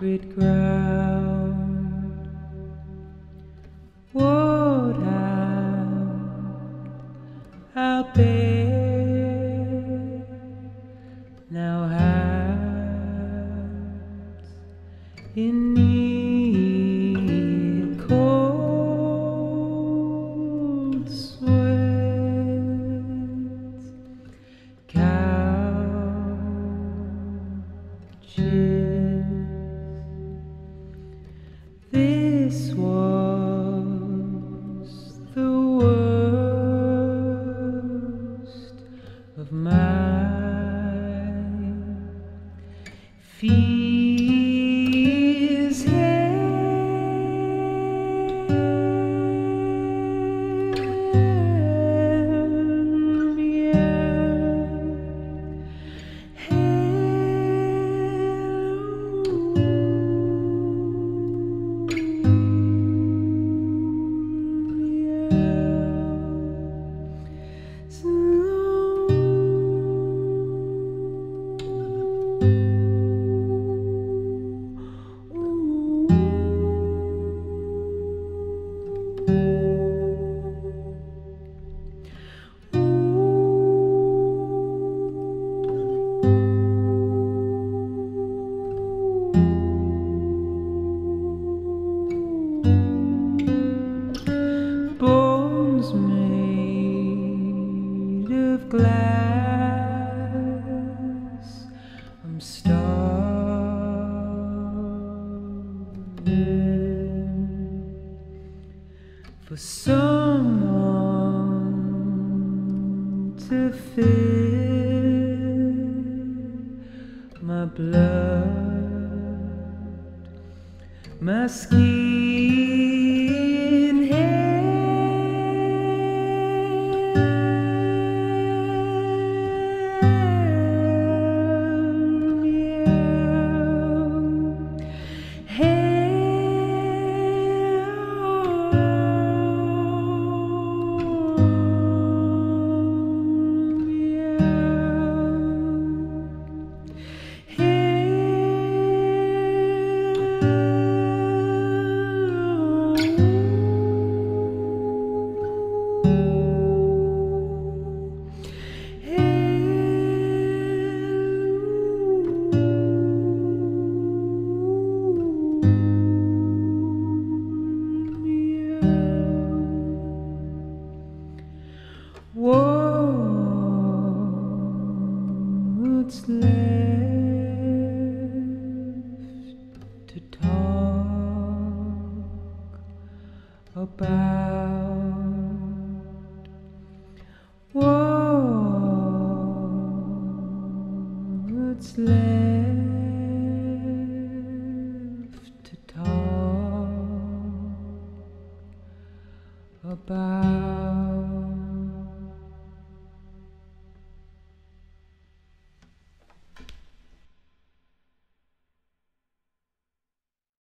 sacred ground. What out, I'll bear. Now hands in for someone to fill my blood, my skin What's left to talk about? What's left to talk about?